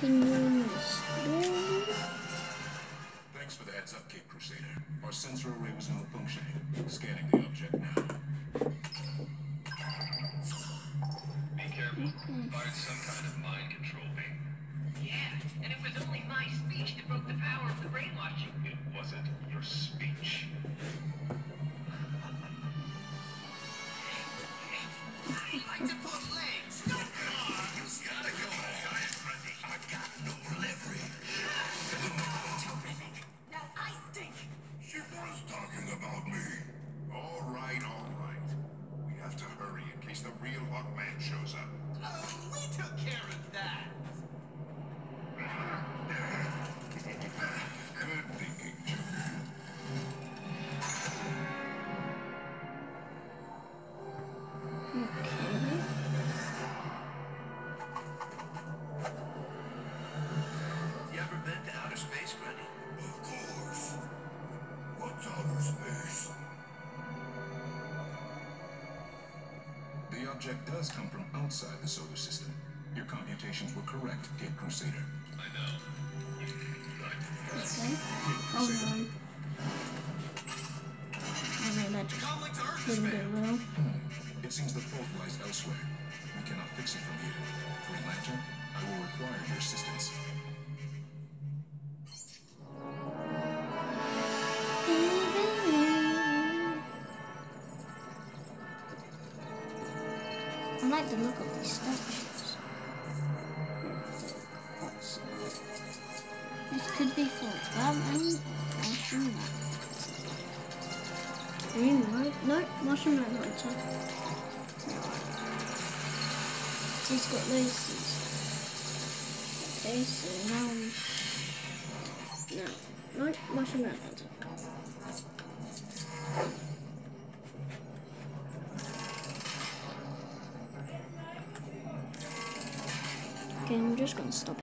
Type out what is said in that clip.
continuing the story. Thanks for the heads up, Caped Crusader. Our sensor array was malfunctioning. Scanning the object now. Be careful. Fired some kind of mind control beam. Yeah, and it was only my speech that broke the power of the brainwashing. It wasn't your speech. Have to hurry in case the real Hawkman shows up. Oh, we took care of that. Object does come from outside the solar system. Your computations were correct, Caped Crusader. I know. Right. Okay. Cape Hold Crusader. on. Okay, that just Conflict didn't go well. Hmm. It seems the fault lies elsewhere. We cannot fix it from here. Green Lantern, I will require your assistance. Like the look of these statues. This could be for Batman or Martian Green light? No, Manhunter. He's got laces. Okay, so now. No, no, Martian Manhunter. Okay, I'm just gonna stop